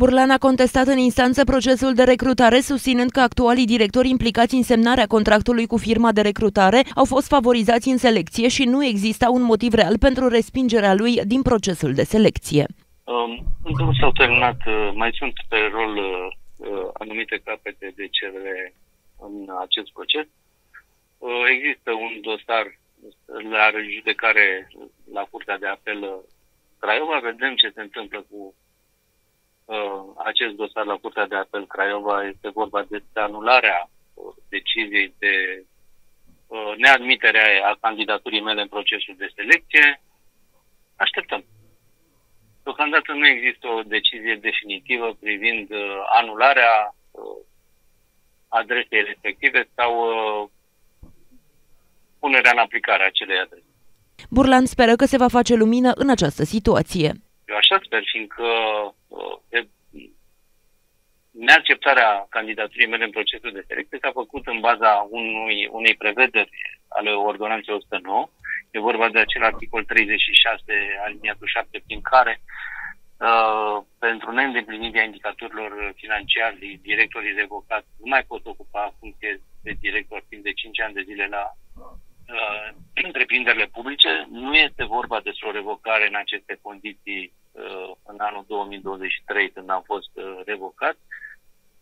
Burlan a contestat în instanță procesul de recrutare, susținând că actualii directori implicați în semnarea contractului cu firma de recrutare au fost favorizați în selecție și nu exista un motiv real pentru respingerea lui din procesul de selecție. Um, încă nu s-au terminat, uh, mai sunt pe rol uh, uh, anumite capete de cerere în acest proces. Uh, există un dosar la judecare la Curtea de Apel uh, Craiova, vedem ce se întâmplă cu uh, acest dosar la Curtea de Apel Craiova. Este vorba de anularea uh, deciziei de uh, neadmiterea a candidaturii mele în procesul de selecție. Așteptăm. Deocamdată nu există o decizie definitivă privind uh, anularea uh, adresei respective sau uh, punerea în aplicare a acelei adrese. Burlan speră că se va face lumină în această situație. Eu așa sper, fiindcă uh, neacceptarea candidaturii mele în procesul de selecție s-a făcut în baza unui, unei prevederi ale ordonanței 109. E vorba de acel articol 36 aliniatul 7 prin care Uh, pentru neîndeplinirea indicatorilor financiari, directorii revocați nu mai pot ocupa funcție de director timp de 5 ani de zile la uh, întreprinderile publice. Nu este vorba despre o revocare în aceste condiții uh, în anul 2023, când am fost uh, revocat.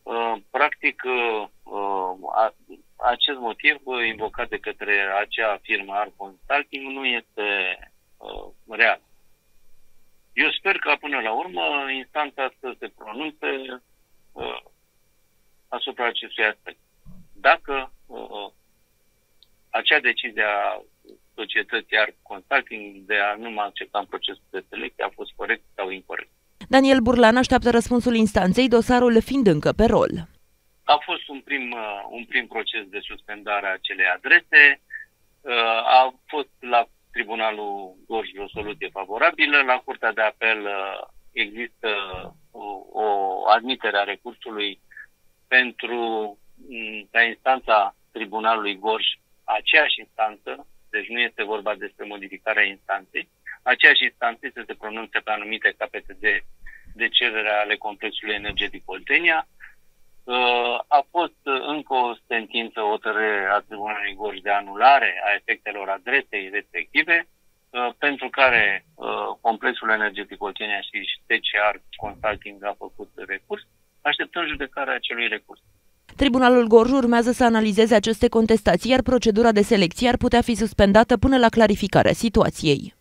Uh, practic, uh, uh, acest motiv uh, invocat de către acea firmă Art Consulting nu este uh, real. Eu sper că până la urmă instanța să se pronunțe uh, asupra acestui aspect. Dacă uh, acea decizie a societății Art Consulting de a nu mă accepta în procesul de selecție a fost corect sau incorrect. Daniel Burlan așteaptă răspunsul instanței, dosarul fiind încă pe rol. A fost un prim, uh, un prim proces de suspendare a acelei adrese. Uh, a fost la Tribunalul Gorj o soluție favorabilă. La Curtea de Apel uh, există o, o admitere a recursului pentru mm, ca instanța Tribunalului Gorj, aceeași instanță, deci nu este vorba despre modificarea instanței, aceeași instanță să se pronunțe pe anumite capete de, de cerere ale complexului energetic Oltenia, Uh, a fost încă o sentință hotărâre a Tribunalului Gorj de anulare a efectelor adresei respective, uh, pentru care uh, complexul energetic Oltenia și TCR Consulting a făcut recurs. Așteptăm judecarea acelui recurs. Tribunalul Gorj urmează să analizeze aceste contestații, iar procedura de selecție ar putea fi suspendată până la clarificarea situației.